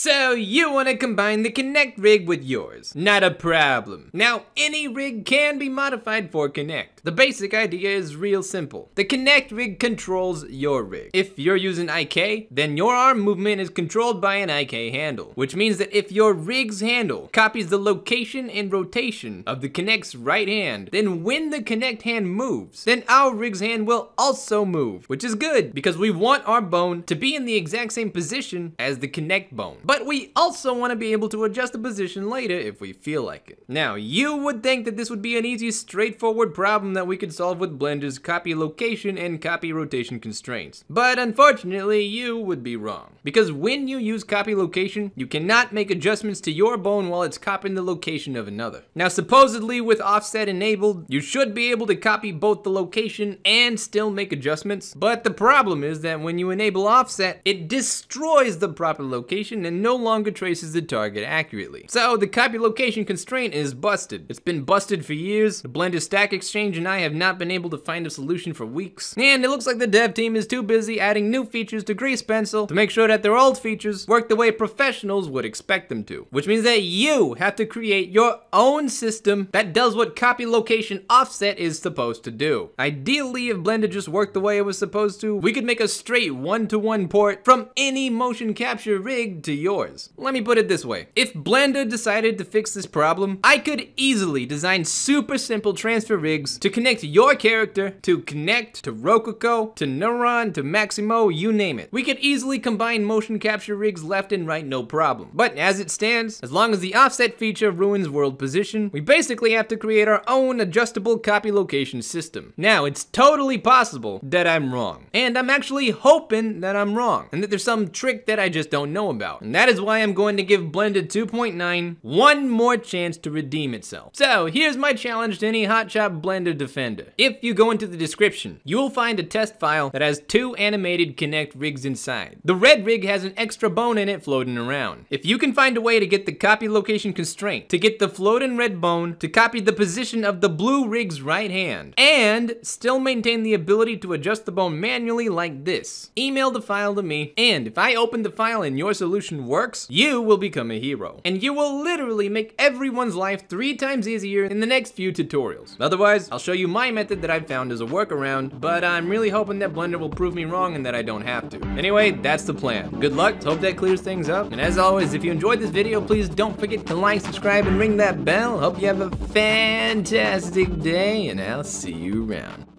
So you want to combine the Kinect rig with yours. Not a problem. Now, any rig can be modified for Kinect. The basic idea is real simple. The Kinect rig controls your rig. If you're using IK, then your arm movement is controlled by an IK handle, which means that if your rig's handle copies the location and rotation of the Kinect's right hand, then when the Kinect hand moves, then our rig's hand will also move, which is good because we want our bone to be in the exact same position as the Kinect bone. But we also want to be able to adjust the position later if we feel like it. Now, you would think that this would be an easy, straightforward problem that we could solve with Blender's copy location and copy rotation constraints. But unfortunately, you would be wrong. Because when you use copy location, you cannot make adjustments to your bone while it's copying the location of another. Now, supposedly with offset enabled, you should be able to copy both the location and still make adjustments. But the problem is that when you enable offset, it destroys the proper location and no longer traces the target accurately. So the copy location constraint is busted. It's been busted for years. The Blender Stack Exchange and I have not been able to find a solution for weeks. And it looks like the dev team is too busy adding new features to Grease Pencil to make sure that their old features work the way professionals would expect them to. Which means that you have to create your own system that does what copy location offset is supposed to do. Ideally, if Blender just worked the way it was supposed to, we could make a straight one-to-one -one port from any motion capture rig to yours. Let me put it this way. If Blender decided to fix this problem, I could easily design super simple transfer rigs to connect your character to Kinect, to Rokoko, to Neuron, to Mixamo, you name it. We could easily combine motion capture rigs left and right, no problem. But as it stands, as long as the offset feature ruins world position, we basically have to create our own adjustable copy location system. Now, it's totally possible that I'm wrong. And I'm actually hoping that I'm wrong, and that there's some trick that I just don't know about. And that is why I'm going to give Blender 2.9 one more chance to redeem itself. So here's my challenge to any Hotshot Blender defender. If you go into the description, you will find a test file that has two animated Kinect rigs inside. The red rig has an extra bone in it floating around. If you can find a way to get the copy location constraint, to get the floating red bone to copy the position of the blue rig's right hand, and still maintain the ability to adjust the bone manually like this, email the file to me, and if I open the file and your works, you will become a hero. And you will literally make everyone's life three times easier in the next few tutorials. Otherwise, I'll show you my method that I've found as a workaround, but I'm really hoping that Blender will prove me wrong and that I don't have to. Anyway, that's the plan. Good luck, hope that clears things up. And as always, if you enjoyed this video, please don't forget to like, subscribe, and ring that bell. Hope you have a fantastic day, and I'll see you around.